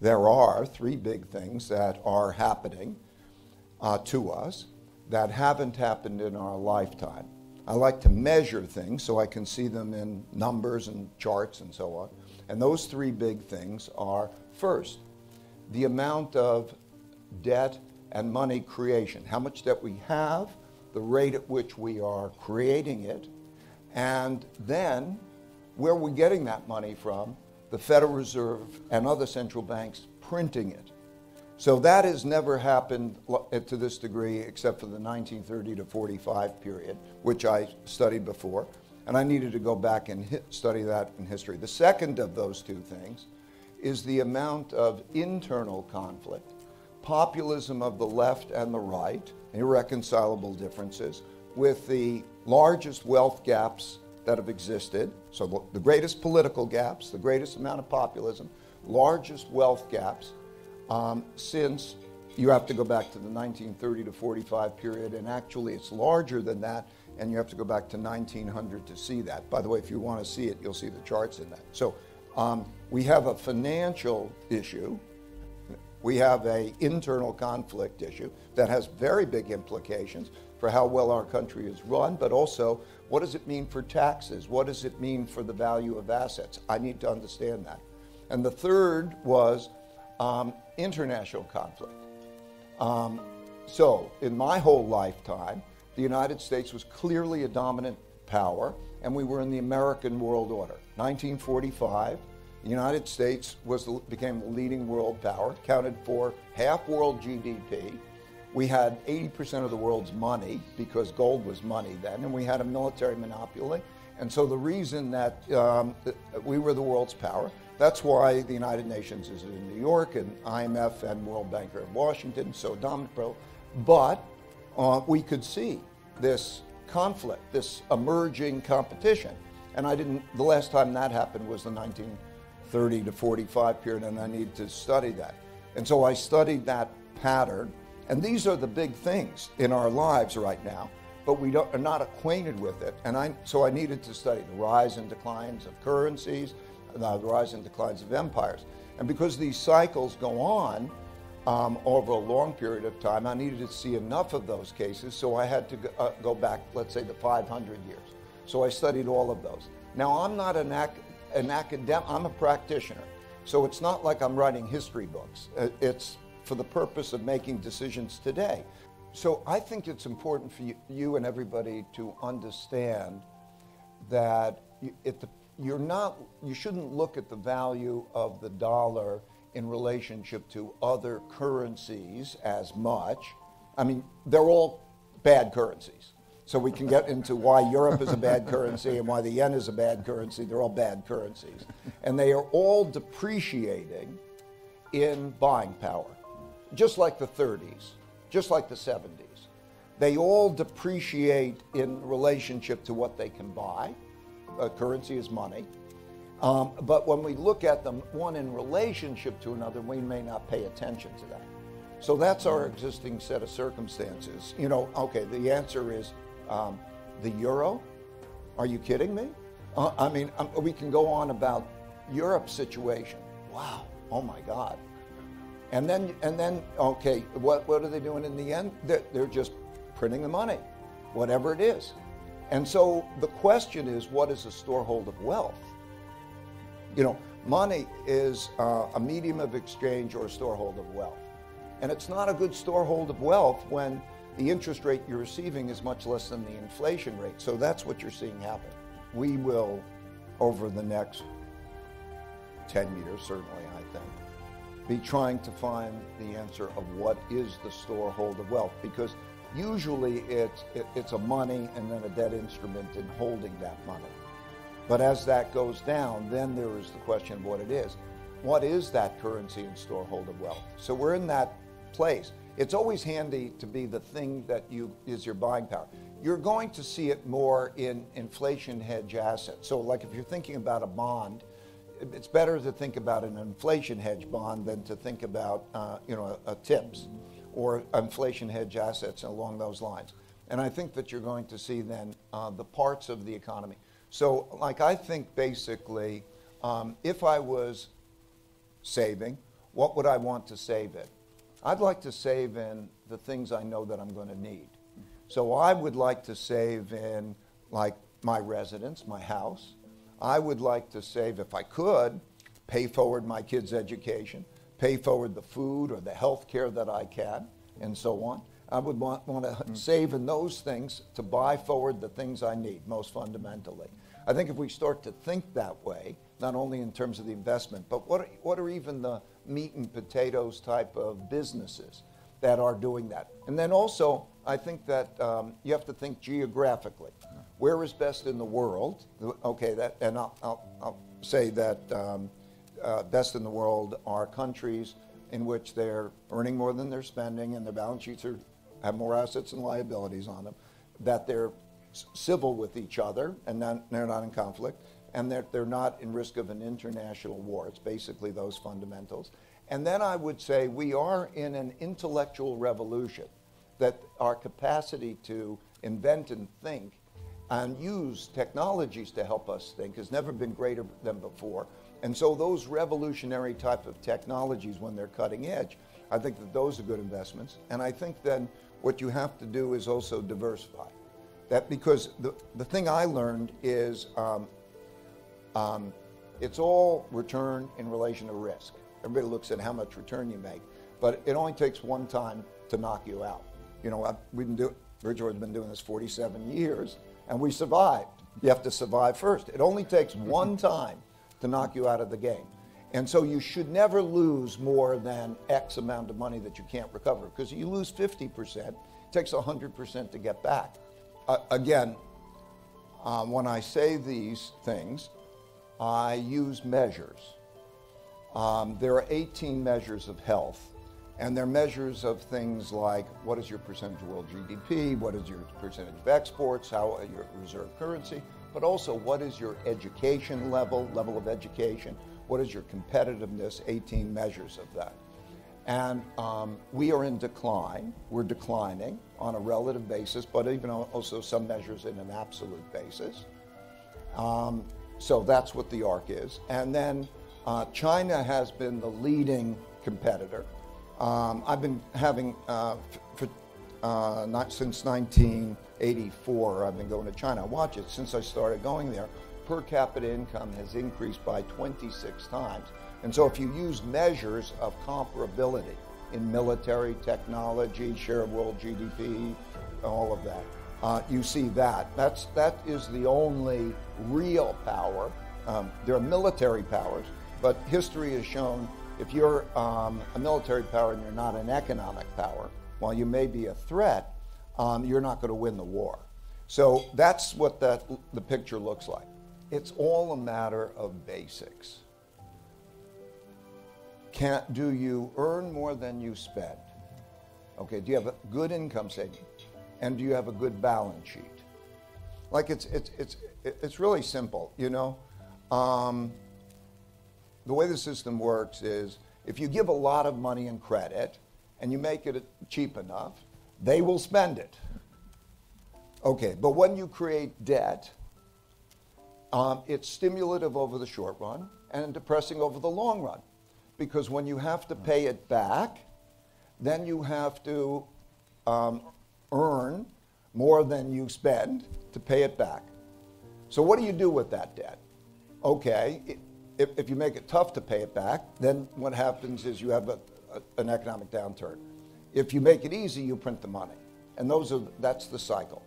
there are three big things that are happening uh, to us that haven't happened in our lifetime. I like to measure things so I can see them in numbers and charts and so on. And those three big things are first, the amount of debt and money creation, how much debt we have, the rate at which we are creating it, and then where we're getting that money from, the Federal Reserve and other central banks printing it. So that has never happened eh, to this degree except for the 1930 to 45 period, which I studied before. And I needed to go back and study that in history. The second of those two things is the amount of internal conflict, populism of the left and the right, irreconcilable differences, with the largest wealth gaps that have existed. So the greatest political gaps, the greatest amount of populism, largest wealth gaps um, since you have to go back to the 1930 to 45 period, and actually it's larger than that, and you have to go back to 1900 to see that. By the way, if you want to see it, you'll see the charts in that. So um, we have a financial issue. We have a internal conflict issue that has very big implications for how well our country is run, but also what does it mean for taxes? What does it mean for the value of assets? I need to understand that. And the third was um, international conflict. Um, so, in my whole lifetime, the United States was clearly a dominant power, and we were in the American world order. 1945, the United States was became the leading world power, counted for half world GDP. We had 80% of the world's money because gold was money then, and we had a military monopoly. And so the reason that um, we were the world's power that's why the United Nations is in New York and IMF and World Bank are in Washington, so dominant. But uh, we could see this conflict, this emerging competition. And I didn't, the last time that happened was the 1930 to 45 period, and I needed to study that. And so I studied that pattern. And these are the big things in our lives right now, but we are not acquainted with it. And I, so I needed to study the rise and declines of currencies, the rise and declines of empires. And because these cycles go on um, over a long period of time, I needed to see enough of those cases, so I had to go, uh, go back, let's say, the 500 years. So I studied all of those. Now, I'm not an, ac- an academic, I'm a practitioner. So it's not like I'm writing history books. Uh, it's for the purpose of making decisions today. So I think it's important for you, and everybody to understand that you're not, you shouldn't look at the value of the dollar in relationship to other currencies as much. I mean, they're all bad currencies. So we can get into why Europe is a bad currency and why the yen is a bad currency. They're all bad currencies. And they are all depreciating in buying power, just like the 30s, just like the 70s. They all depreciate in relationship to what they can buy uh, currency is money. Um, but when we look at them, one in relationship to another, we may not pay attention to that. So that's our existing set of circumstances. You know, okay, the answer is um, the euro. Are you kidding me? Uh, I mean, um, we can go on about Europe's situation. Wow, oh my God. And then, and then, okay, what, what are they doing in the end? They're, they're just printing the money, whatever it is. And so the question is, what is a storehold of wealth? You know, money is uh, a medium of exchange or a storehold of wealth. And it's not a good storehold of wealth when the interest rate you're receiving is much less than the inflation rate. So that's what you're seeing happen. We will, over the next 10 years, certainly, I think, be trying to find the answer of what is the storehold of wealth. Because Usually it's, it, it's a money and then a debt instrument in holding that money. But as that goes down, then there is the question of what it is. What is that currency and storehold of wealth? So we're in that place. It's always handy to be the thing that you is your buying power. You're going to see it more in inflation hedge assets. So like if you're thinking about a bond, it's better to think about an inflation hedge bond than to think about uh, you know a, a TIPS or inflation hedge assets along those lines. And I think that you're going to see then uh, the parts of the economy. So, like, I think basically, um, if I was saving, what would I want to save in? I'd like to save in the things I know that I'm going to need. So I would like to save in like my residence, my house. I would like to save, if I could, pay forward my kids' education, pay forward the food or the health care that I can, and so on. I would want, want to mm. save in those things to buy forward the things I need, most fundamentally. I think if we start to think that way, not only in terms of the investment, but what are, what are even the meat and potatoes type of businesses that are doing that? And then also, I think that um, you have to think geographically. Where is best in the world? Okay, that, and I'll, I'll, I'll say that um, uh, best in the world are countries in which they're earning more than they're spending and their balance sheets are, have more assets and liabilities on them, that they're civil with each other and not, they're not in conflict, and that they're not in risk of an international war. It's basically those fundamentals. And then I would say we are in an intellectual revolution, that our capacity to invent and think and use technologies to help us think has never been greater than before. And so those revolutionary type of technologies, when they're cutting edge, I think that those are good investments. And I think then what you have to do is also diversify. That because the, the thing I learned is um, um, it's all return in relation to risk. Everybody looks at how much return you make, but it only takes one time to knock you out. You know, I've, we've been doing, Bridgewater's been doing this 47 years, and we survived. You have to survive first. It only takes one time to knock you out of the game. And so you should never lose more than X amount of money that you can't recover. Because you lose 50%, it takes 100% to get back uh, again, um, when I say these things, I use measures. Um, there are 18 measures of health, and they're measures of things like what is your percentage of world GDP, what is your percentage of exports, how are your reserve currency, but also what is your education level, level of education, what is your competitiveness, 18 measures of that. And um, we are in decline. We're declining on a relative basis, but even also some measures in an absolute basis. Um, so that's what the ARC is. And then uh, China has been the leading competitor. Um, I've been having, uh, for, uh, not since 1984, I've been going to China. Watch it, since I started going there, per capita income has increased by 26 times. And so if you use measures of comparability in military technology, share of world GDP, all of that, uh, you see that. That's, that is the only real power. Um, there are military powers, but history has shown if you're um, a military power and you're not an economic power, while you may be a threat, um, you're not going to win the war. So that's what that, the picture looks like. It's all a matter of basics. Can, do you earn more than you spend? Okay, do you have a good income statement? And do you have a good balance sheet? Like it's, it's, it's, it's really simple, you know? Um, the way the system works is if you give a lot of money in credit and you make it cheap enough, they will spend it. Okay, but when you create debt, um, it's stimulative over the short run and depressing over the long run because when you have to pay it back, then you have to um, earn more than you spend to pay it back. So, what do you do with that debt? Okay, if, if you make it tough to pay it back, then what happens is you have a, a, an economic downturn. If you make it easy, you print the money. And those are, that's the cycle.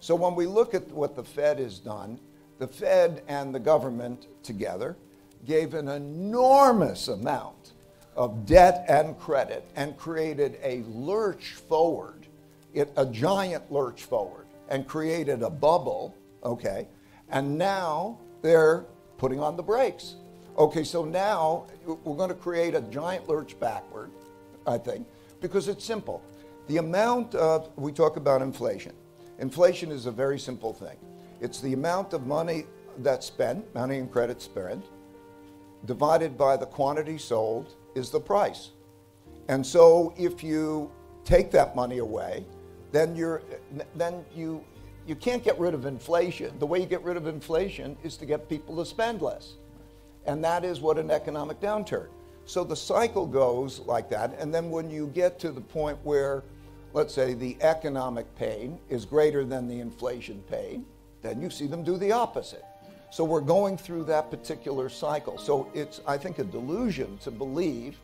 So, when we look at what the Fed has done, the Fed and the government together gave an enormous amount of debt and credit and created a lurch forward, it, a giant lurch forward, and created a bubble, okay? And now they're putting on the brakes. Okay, so now we're going to create a giant lurch backward, I think, because it's simple. The amount of, we talk about inflation. Inflation is a very simple thing. It's the amount of money that's spent, money and credit spent, divided by the quantity sold is the price. And so if you take that money away, then you're then you you can't get rid of inflation. The way you get rid of inflation is to get people to spend less. And that is what an economic downturn. So the cycle goes like that. And then when you get to the point where, let's say, the economic pain is greater than the inflation pain, then you see them do the opposite. So we're going through that particular cycle. So it's, I think, a delusion to believe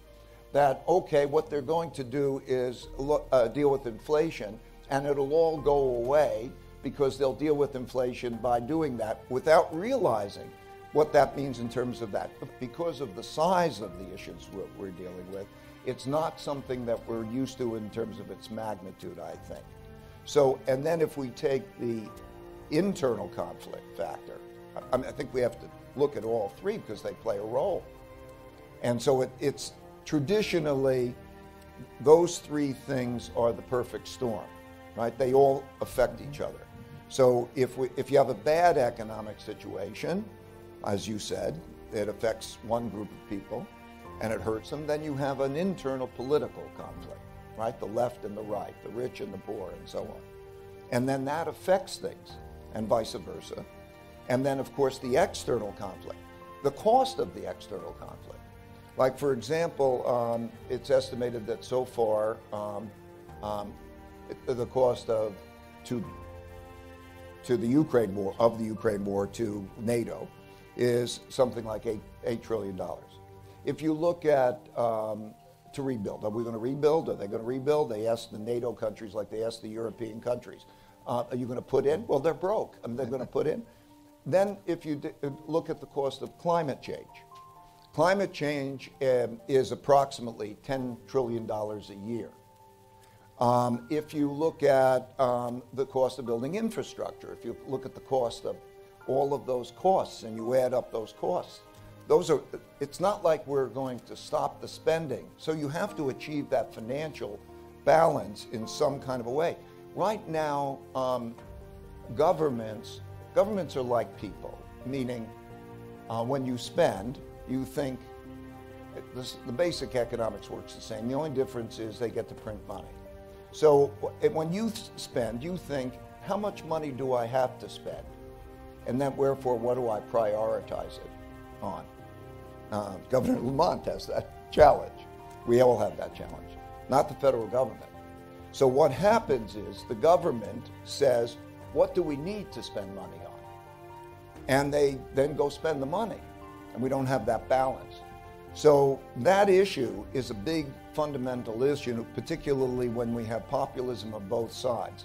that, okay, what they're going to do is uh, deal with inflation and it'll all go away because they'll deal with inflation by doing that without realizing what that means in terms of that. Because of the size of the issues we're dealing with, it's not something that we're used to in terms of its magnitude, I think. So, and then if we take the internal conflict factor, I, I think we have to look at all three because they play a role. And so it, it's traditionally, those three things are the perfect storm, right? They all affect each other. So if, we, if you have a bad economic situation, as you said, it affects one group of people and it hurts them, then you have an internal political conflict, right? The left and the right, the rich and the poor, and so on. And then that affects things, and vice versa. And then, of course, the external conflict, the cost of the external conflict. Like, for example, um, it's estimated that so far um, um, the cost of to to the Ukraine war of the Ukraine war to NATO is something like eight eight trillion dollars. If you look at um, to rebuild, are we going to rebuild? Are they going to rebuild? They ask the NATO countries like they ask the European countries. Uh, are you going to put in? Well, they're broke. I mean, they're going to put in. Then, if you uh, look at the cost of climate change, climate change um, is approximately $10 trillion a year. Um, if you look at um, the cost of building infrastructure, if you look at the cost of all of those costs and you add up those costs, those are, it's not like we're going to stop the spending. So you have to achieve that financial balance in some kind of a way. Right now, um, governments Governments are like people, meaning uh, when you spend, you think this, the basic economics works the same. The only difference is they get to print money. So when you spend, you think, how much money do I have to spend? And then, wherefore, what do I prioritize it on? Uh, Governor Lamont has that challenge. We all have that challenge, not the federal government. So, what happens is the government says, what do we need to spend money on? And they then go spend the money. And we don't have that balance. So that issue is a big fundamental issue, particularly when we have populism of both sides.